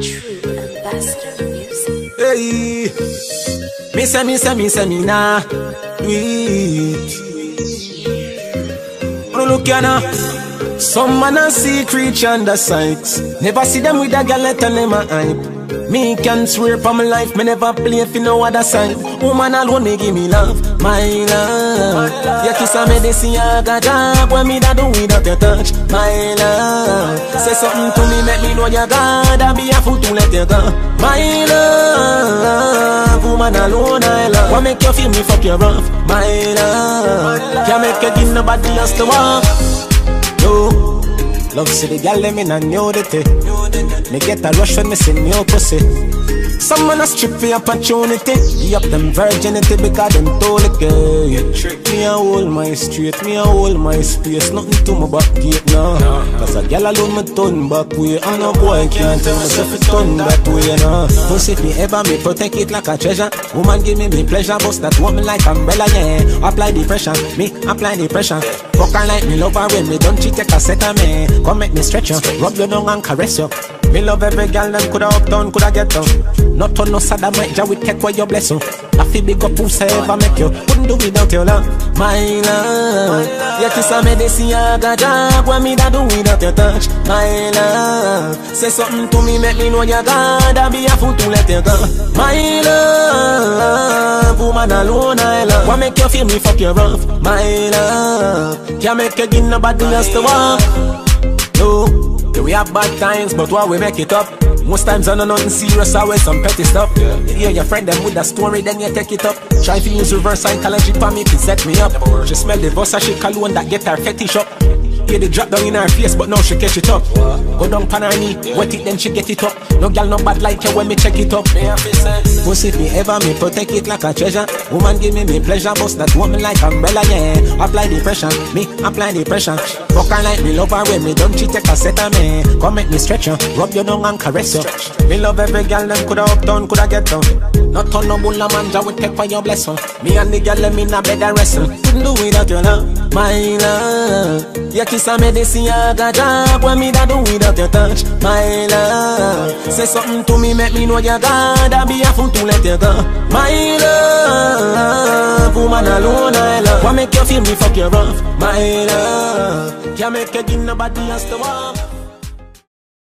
True ambassador music. Hey, me say, me say, me say, me nah do it. Oh, look ya now. Some man a see creature under sights. Never see them with a girl let them a hype. Me can swear for my life, me never play for no other side. Woman alone me give me love, my love. Your kiss a medicine, I got job. When me da do without your touch, my love. Say something to me, make me know you God. I be a fool to let you go, my love. Woman alone I love. What make you feel me fuck you rough, my love. Can't make you give nobody else to walk. No. Love see the gal them in a nudity. Me get a rush when me see new pussy. Some man a strip for opportunity. Give up them virginity because them told it gay. Me a hold my street, me a hold my space. Nothing to my back gate now. Cause a gal alone me turn back way. And a boy can't tell myself it turn that way now. Don't me ever, me protect it like a treasure. Woman give me me pleasure, bust that woman like umbrella, yeah. Apply the pressure, me apply the pressure. Fuck her like me love her when me don't cheat, take a set of me. Come make me stretch you, rub you down and caress you. Me love every girl, them coulda up down, coulda get down. Not on no side, I might just take away your blessing. I feel big up who's ever make you. Wouldn't do without your love, my love. Your kiss a medicine, I got job. What me da do without your touch, my love. Say something to me, make me know you God. I be a fool to let you go, my love. Woman alone, I love. What make you feel me fuck you rough, my love. Can't make you give nobody else to walk. No. Yeah, we have bad times, but why we make it up? Most times I know nothing serious, I always some petty stuff. Yeah. You hear your friend them with a story, then you take it up. Try to use reverse psychology for me to set me up. She smell the Versace cologne that get her fetish up. Hear the drop down in her face, but now she catch it up. Go down pan her knee, wet it, then she get it up. No girl no bad like you when me check it up. Pussy me ever, me protect it like a treasure. Woman give me me pleasure, bust that woman like umbrella, yeah. Apply the pressure, me apply the pressure. Fuck her like me love her when me don't cheat, take a set of me. Come make me stretch you, rub your down and caress you. Me love every girl, them coulda up down, coulda get down. Not on no bull manja, we take for your blessing. Me and the girl, them in a bed and wrestle. Couldn't do without your love, my love. Your kiss a medicine, I got job. What me da do without your touch, my love. Say something to me, make me know you God. I be a fool to let you go, my love. Woman alone, I love. What make you feel me fuck you rough, my love. Can't make you give nobody else to walk.